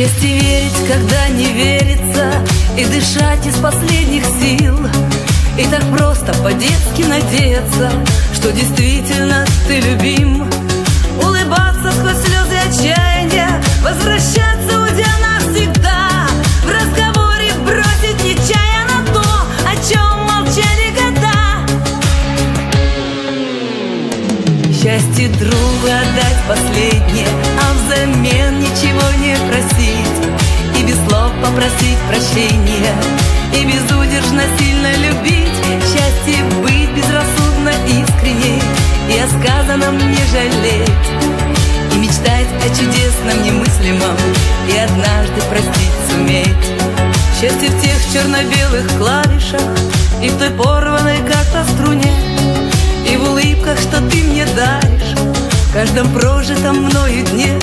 Счастье верить, когда не верится И дышать из последних сил. И так просто по-детски надеяться Что действительно ты любим. Улыбаться сквозь слезы отчаяния Возвращаться, уйдя навсегда. В разговоре бросить нечаянно то О чем молчали года. Счастье другу отдать последнее А взамен ничего не просить прощения И безудержно сильно любить Счастье быть безрассудно искренней И о сказанном не жалеть И мечтать о чудесном немыслимом И однажды простить суметь. Счастье в тех черно-белых клавишах И в той порванной как-то струне И в улыбках, что ты мне даришь В каждом прожитом мною дне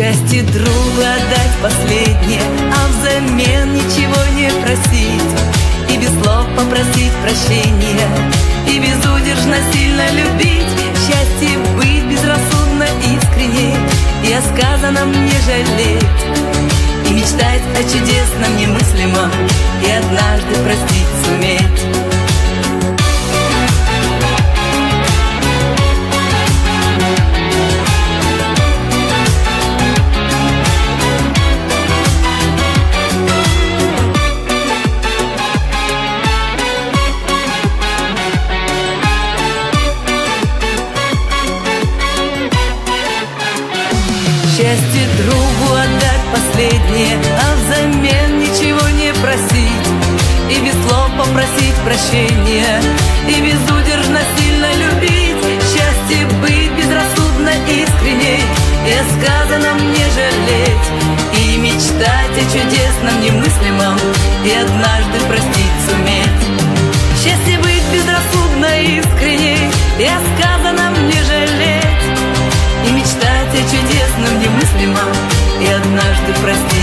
Счастье другу отдать последнее А взамен ничего не просить. И без слов попросить прощения И безудержно сильно любить. Счастье быть безрассудно искренней И о сказанном не жалеть. И мечтать о чудесном немыслимом И однажды простить Счастье другу отдать последнее А взамен ничего не просить. И без слов попросить прощения И безудержно сильно любить. Счастье быть безрассудно искренней И о сказанном не жалеть. И мечтать о чудесном немыслимом И однажды простить суметь. Счастье быть безрассудно искренней И о жалеть И однажды простить